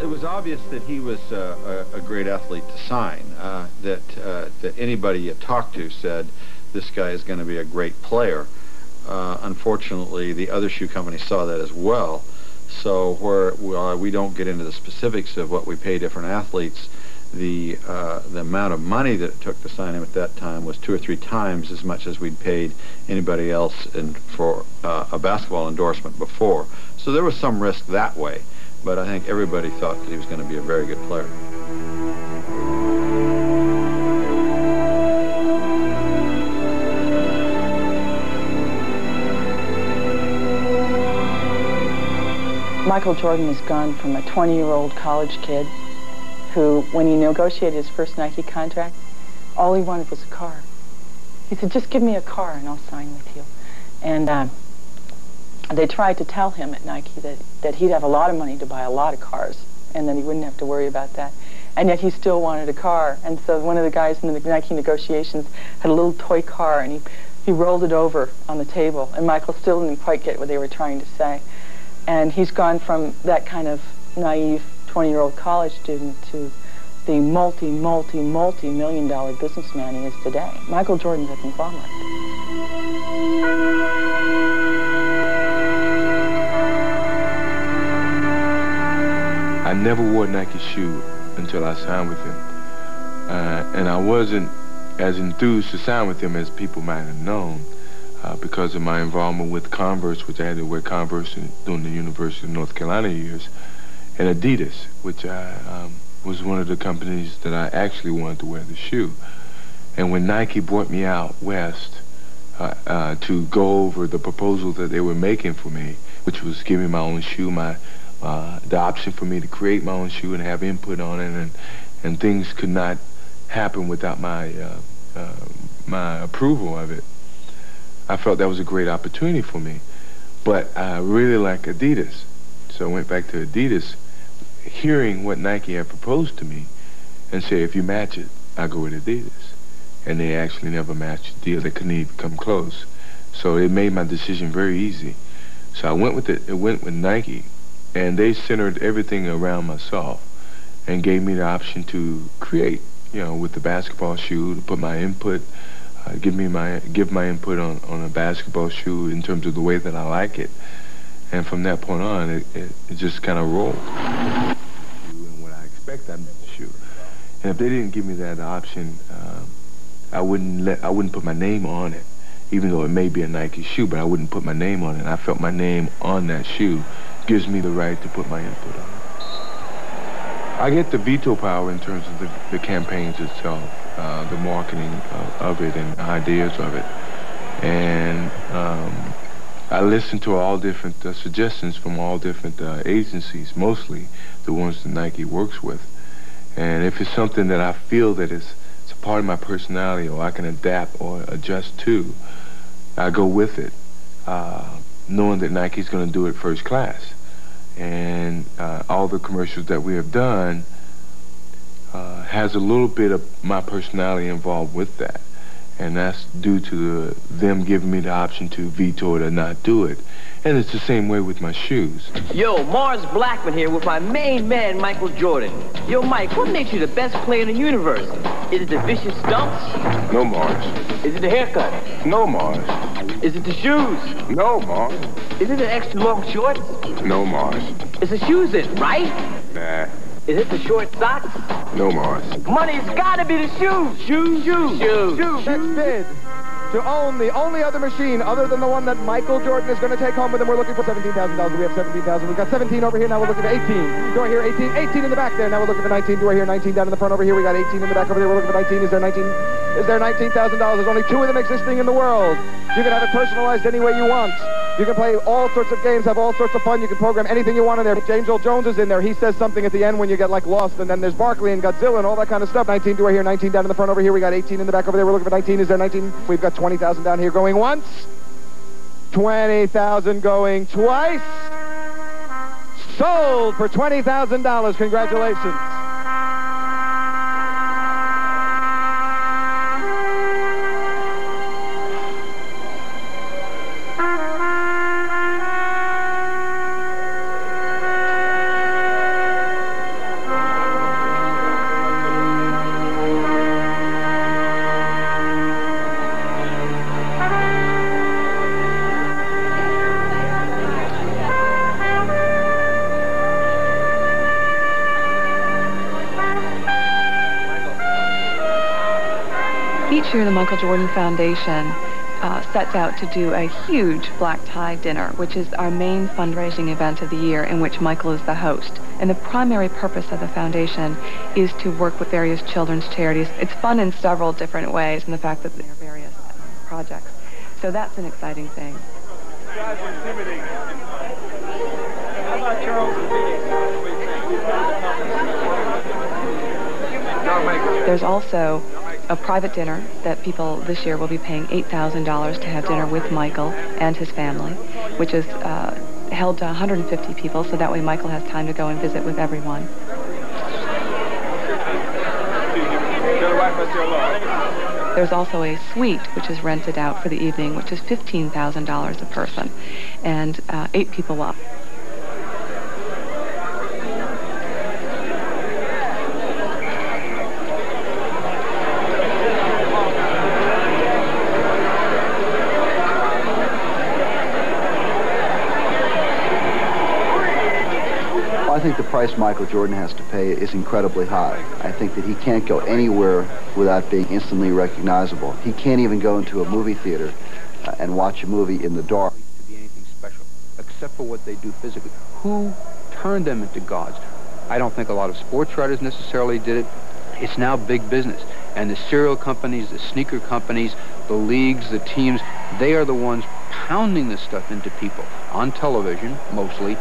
it was obvious that he was uh, a, a, great athlete to sign. Uh, that uh, that anybody you talked to said this guy is going to be a great player. Uh, unfortunately, the other shoe companies saw that as well. So where we don't get into the specifics of what we pay different athletes, the uh, the amount of money that it took to sign him at that time was two or three times as much as we'd paid anybody else in, for uh, a basketball endorsement before. So there was some risk that way, but I think everybody thought that he was going to be a very good player. Michael Jordan has gone from a 20-year-old college kid who, when he negotiated his first Nike contract, all he wanted was a car. He said, just give me a car and I'll sign with you. And uh, they tried to tell him at Nike that, that he'd have a lot of money to buy a lot of cars and that he wouldn't have to worry about that. And yet he still wanted a car. And so one of the guys in the Nike negotiations had a little toy car and he, he rolled it over on the table. And Michael still didn't quite get what they were trying to say. And he's gone from that kind of naive 20-year-old college student to the multi, multi, multi-million dollar businessman he is today. Michael Jordan's a conglomerate. I never wore a Nike shoe until I signed with him. Uh, and I wasn't as enthused to sign with him as people might have known uh, because of my involvement with Converse, which I had to wear Converse in, during the University of North Carolina years, and Adidas, which I, um, was one of the companies that I actually wanted to wear the shoe. And when Nike brought me out west uh, uh, to go over the proposal that they were making for me, which was giving my own shoe, my uh, the option for me to create my own shoe and have input on it, and and things could not happen without my uh, uh, my approval of it. I felt that was a great opportunity for me. But I really like Adidas. So I went back to Adidas, hearing what Nike had proposed to me, and say, if you match it, I go with Adidas. And they actually never matched the deal. They couldn't even come close. So it made my decision very easy. So I went with it. It went with Nike, and they centered everything around myself, and gave me the option to create. You know, with the basketball shoe, to put my input uh, give me my give my input on, on a basketball shoe in terms of the way that I like it. And from that point on, it, it, it just kind of rolled. And what I expect out of the shoe. And if they didn't give me that option, uh, I wouldn't let I wouldn't put my name on it, even though it may be a Nike shoe. But I wouldn't put my name on it. I felt my name on that shoe gives me the right to put my input on. I get the veto power in terms of the, the campaigns itself, uh, the marketing of, of, it and ideas of it. And um, I listen to all different uh, suggestions from all different uh, agencies, mostly the ones that Nike works with. And if it's something that I feel that is it's a part of my personality or I can adapt or adjust to, I go with it, uh, knowing that Nike's going to do it first class and uh, all the commercials that we have done uh, has a little bit of my personality involved with that. And that's due to the, them giving me the option to veto it or not do it. And it's the same way with my shoes. Yo, Mars Blackman here with my main man, Michael Jordan. Yo, Mike, what makes you the best player in the universe? Is it the vicious stumps? No, Mars. Is it the haircut? No, Mars. Is it the shoes? No, Mars. Is it the extra long shorts? No, Mars. Is the shoes it, right? Nah. Is it the short socks? No, Mars. Money's gotta be the shoes. Shoes, shoes, shoes. shoes. That's bid to own the only other machine other than the one that Michael Jordan is going to take home with him. We're looking for $17,000. We have 17000 We've got 17 over here. Now we're looking for 18. Do I hear 18? 18 in the back there. Now we're looking for 19. Do I hear 19 down in the front over here? We got 18 in the back over there. We're looking for 19. Is there 19? Is there $19,000? There's only two of them existing in the world. You can have it personalized any way you want. You can play all sorts of games, have all sorts of fun. You can program anything you want in there. James Earl Jones is in there. He says something at the end when you get like lost, and then there's Barkley and Godzilla and all that kind of stuff. 19, do I hear 19 down in the front over here? We got 18 in the back over there. We're looking for 19. Is there 19? We've got 20,000 down here going once. 20,000 going twice. Sold for $20,000. Congratulations. Each year, the Michael Jordan Foundation uh, sets out to do a huge black tie dinner, which is our main fundraising event of the year in which Michael is the host. And the primary purpose of the foundation is to work with various children's charities. It's fun in several different ways in the fact that there are various projects. So that's an exciting thing. There's also a private dinner that people this year will be paying $8,000 to have dinner with Michael and his family, which is uh, held to 150 people, so that way Michael has time to go and visit with everyone. There's also a suite which is rented out for the evening, which is $15,000 a person, and uh, eight people will think the price Michael Jordan has to pay is incredibly high. I think that he can't go anywhere without being instantly recognizable. He can't even go into a movie theater uh, and watch a movie in the dark. To be anything special, except for what they do physically. Who turned them into gods? I don't think a lot of sports writers necessarily did it. It's now big business. And the cereal companies, the sneaker companies, the leagues, the teams, they are the ones pounding this stuff into people on television, mostly,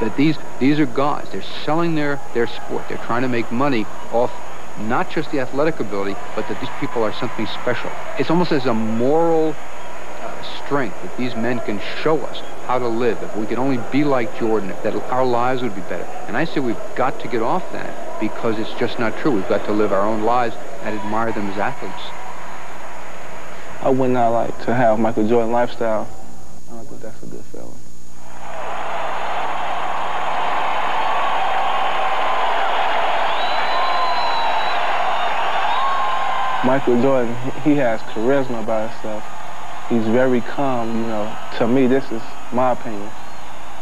that these these are gods. They're selling their their sport. They're trying to make money off not just the athletic ability, but that these people are something special. It's almost as a moral uh, strength that these men can show us how to live. If we could only be like Jordan, that our lives would be better. And I say we've got to get off that because it's just not true. We've got to live our own lives and admire them as athletes. I would not like to have Michael Jordan lifestyle. I don't think that's a good feeling. Michael Jordan, he has charisma about himself. He's very calm, you know. To me, this is my opinion.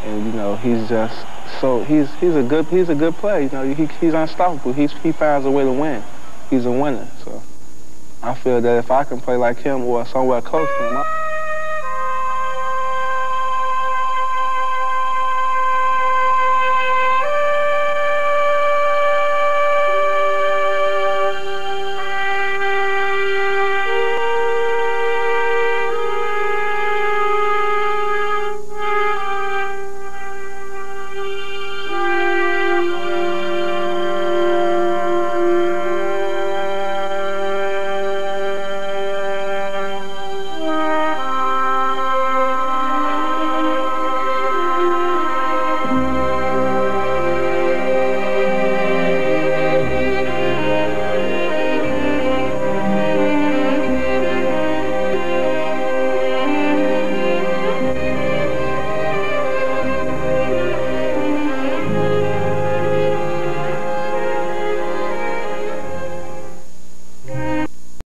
And you know, he's just so he's he's a good he's a good player. You know, he, he's unstoppable. He's he finds a way to win. He's a winner. So I feel that if I can play like him or somewhere close to him. I